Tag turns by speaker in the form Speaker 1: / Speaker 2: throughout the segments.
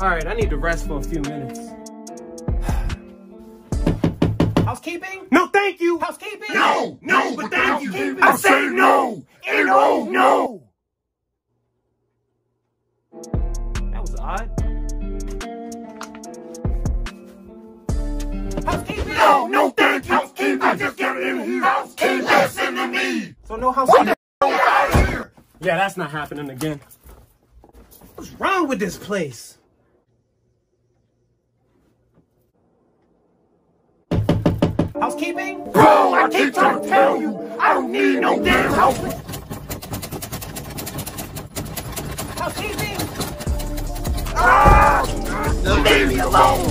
Speaker 1: Alright, I need to rest for a few minutes. Housekeeping?
Speaker 2: No, thank you.
Speaker 1: Housekeeping?
Speaker 2: No, no, but thank you. I say no. And oh, no.
Speaker 1: That was odd. Housekeeping?
Speaker 2: No, no, thank you. Housekeeping. I just got in here. Housekeeping. Listen to me.
Speaker 1: So no housekeeping?
Speaker 2: Get out of here.
Speaker 1: Yeah, that's not happening again. What's wrong with this place? Housekeeping?
Speaker 2: Bro, I keep trying to tell you. I don't need no damn house.
Speaker 1: Housekeeping?
Speaker 2: Ah! Leave me alone.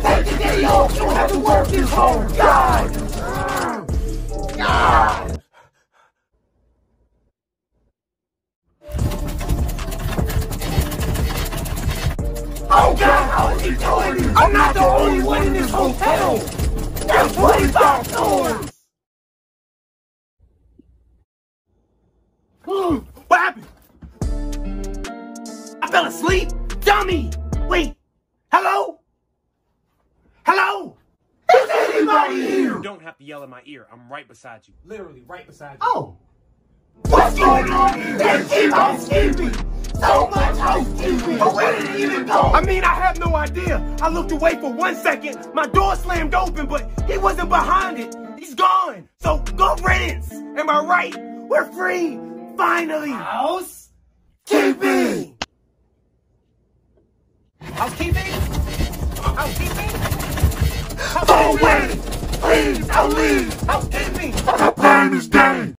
Speaker 2: Take the day off. You don't have to work this hard. God. God. Oh God, how is he doing it? I'm not the only one in this hotel. That's what
Speaker 1: fell asleep? Dummy! Wait! Hello? Hello?
Speaker 2: Is anybody here?
Speaker 1: You don't have to yell in my ear. I'm right beside you. Literally right beside you.
Speaker 2: Oh. What's going on here? They keep housekeeping. So much housekeeping. But oh, where did he even go?
Speaker 1: I mean, I have no idea. I looked away for one second. My door slammed open, but he wasn't behind it. He's gone. So go riddance. Am I right? We're free. Finally.
Speaker 2: House? Keeping.
Speaker 1: Housekeeping?
Speaker 2: Please, I'll leave.
Speaker 1: Housekeeping?
Speaker 2: My plan is dead.